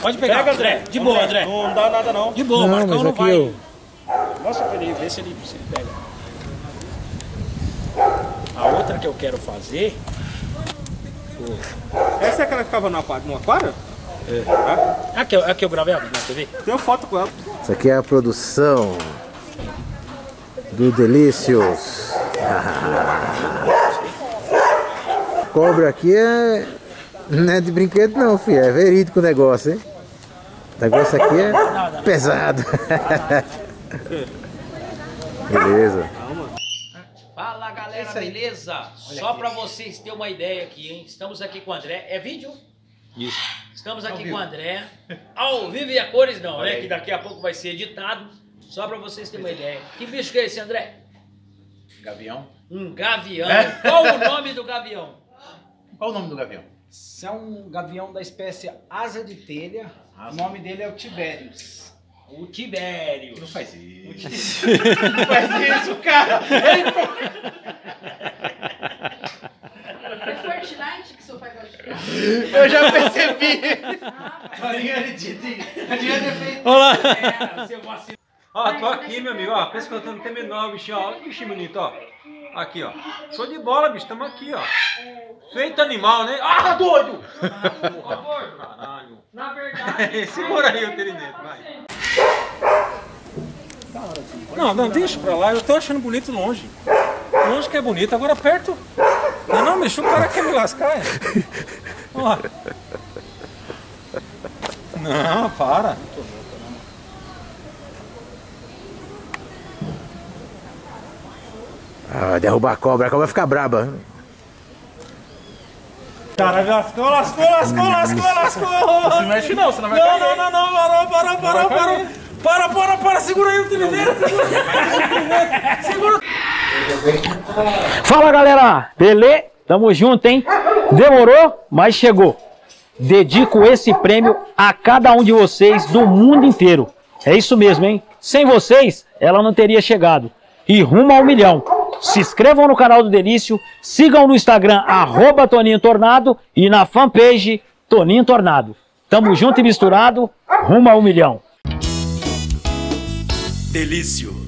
Pode pegar. Pega, André. De boa, André. Não dá nada, não. De boa, Não, Marcão não vai. eu- Mostra pra ele, vê se ele, se ele pega. A outra que eu quero fazer. Essa é aquela que ficava no aquário? No aquário? É. Aqui, aqui eu gravei na TV. Tenho foto com ela. Isso aqui é a produção do Delícios. Cobra aqui é. Não é de brinquedo não, filho. É verídico o negócio, hein? O negócio aqui é pesado. Beleza. Fala galera, beleza? Só pra vocês terem uma ideia aqui, hein? Estamos aqui com o André. É vídeo? Isso. Estamos aqui com o André. Ao vivo e a cores não, né? Que daqui a pouco vai ser editado. Só pra vocês terem uma ideia. Que bicho que é esse, André? Gavião. Um gavião. Qual o nome do gavião? Qual o nome do gavião? Esse é um gavião da espécie asa de telha. O nome dele é o Tibérius. O Tibério. Não faz isso. Não faz isso, cara. É Fortnite que seu pai gosta de jogar? Eu já percebi. Olá! Você vacina. Ó, tô aqui, meu amigo, ó, pensa que eu tô no terminal, bichinho, ó, olha que bichinho bonito, ó. Aqui, ó. Show de bola, bicho, tamo aqui, ó. Feito animal, né? Ah, doido! Porra, caralho. Na verdade. Segura aí o terinete, vai. Não, não, deixa pra lá. Eu tô achando bonito longe. Longe que é bonito, agora perto. Não, não, bicho, o cara quer me lascar. é. Ó. Não, para. Ah, derrubar a cobra, a cobra vai ficar braba. Cara, lascou, lascou, lascou, lascou, lascou. Não mexe não, senão vai Não, não, não, não, parou, parou, parou, parou. Para, para, para, segura aí o trilheiro. Segura. Fala galera, beleza? Tamo junto, hein? Demorou, mas chegou. Dedico esse prêmio a cada um de vocês do mundo inteiro. É isso mesmo, hein? Sem vocês, ela não teria chegado. E rumo ao milhão. Se inscrevam no canal do Delício, sigam no Instagram, arroba Toninho Tornado e na fanpage Toninho Tornado. Tamo junto e misturado, rumo ao milhão. Delício.